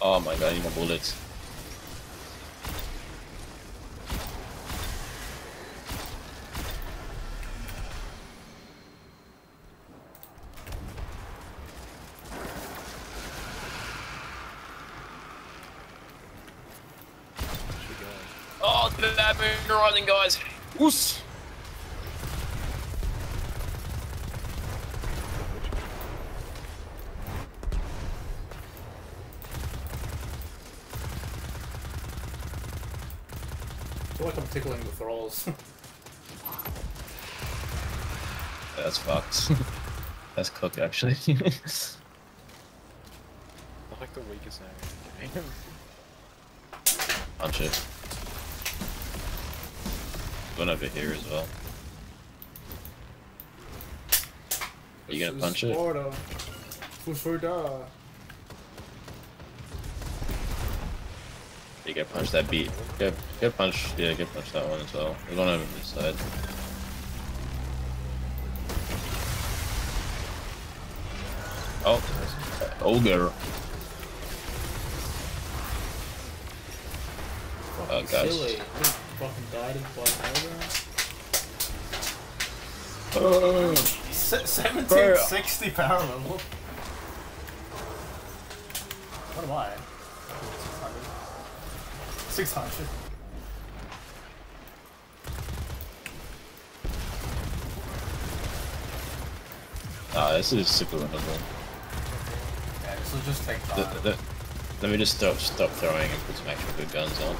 Oh my god, I need more bullets. Oh, look at that moon rising, guys. Oos. Like I'm tickling the thralls. That's fucked. That's cooked, actually. I'm like the weakest name in the game. punch it. One over here as well. Are you gonna punch it? Sparta. You get punch that beat. Get get punch. Yeah, get punch that one as well. There's one over this side. Oh, ogre. Oh, guys. Silly. Fucking died in Blood Oh. Se 1760 power level. What am I? 600. 600. Ah, this is super winnable. Yeah, this will just take The- the- let me just stop stop throwing and put some actual good guns on.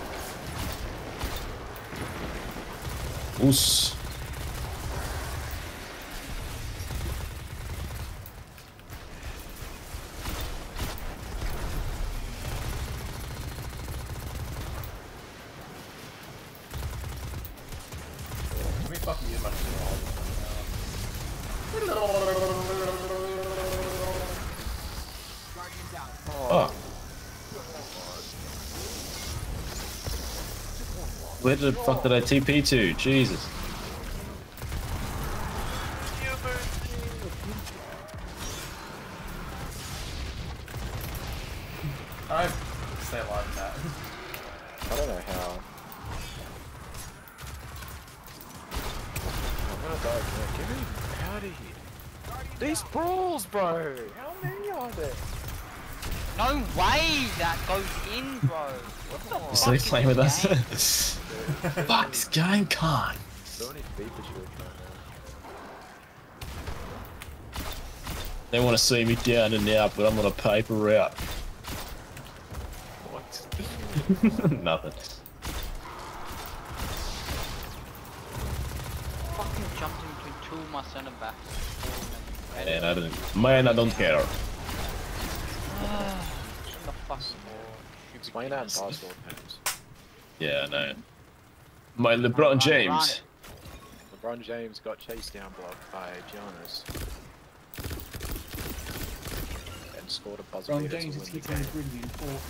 Oos. Fucking use my Oh. Where the fuck did I TP to? Jesus. I stay alive in that. I don't know how. I'm gonna die again. Get me out of here. These brawls, bro! How many are there? No way that goes in, bro. What the fuck? So they is playing with us? game? Fuck, this guy can't. So many FIFA shirts right They want to see me down and out, but I'm on a paper route. What? Nothing. Fucking jumped in between two of my centre backs. Man, I don't. Man, I don't care. The fuck? Explain that in basketball terms. Yeah, I know. My LeBron James. LeBron James got chased down blocked by Giannis. And scored a buzzer Ron beater James is win the keeping game. really important.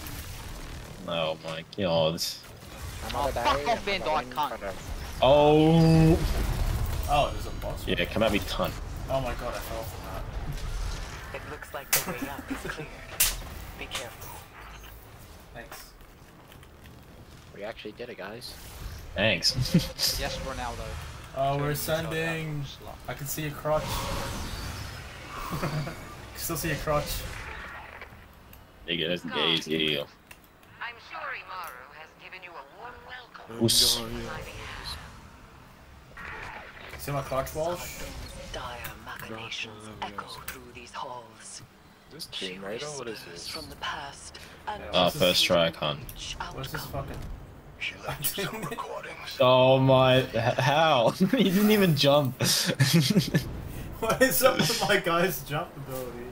Oh my god. Oh, fuck off, Van Dijk, cunt. Oh. Oh, there's a boss. Yeah, come at me, cunt. Oh my god, I fell from that. It looks like the way up is cleared. Be careful. Thanks. We actually did it, guys. Thanks. Yes, Ronaldo. Oh, we're Turn sending. I can see your crotch. can still see your crotch. Nigga, that's gay as hell. I'm sure Immaru has given you a warm welcome. Oos. See my crotch walls? Dire machinations echo through these halls. This She Team Raider? What is this? from the past and Ah, first try, cunt. each What's this fucking. She left some recordings. Oh my. How? he didn't even jump. What is up with my guy's jump ability?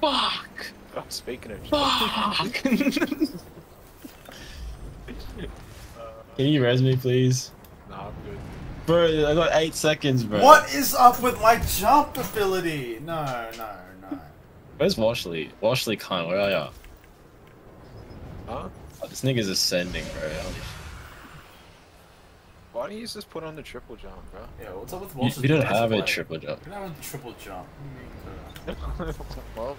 Fuck. Oh, speaking of Fuck. Can you res me, please? Nah, I'm good. Bro, I got eight seconds, bro. What is up with my jump ability? No, no, no. Where's Washley? Washley cunt, where are ya? Huh? Oh, this nigga's ascending, bro. Why don't you just put on the triple jump, bro? Yeah, what's up with sh- Walsh's You, you don't have a play? triple jump. You don't have a triple jump. What do you mean, well,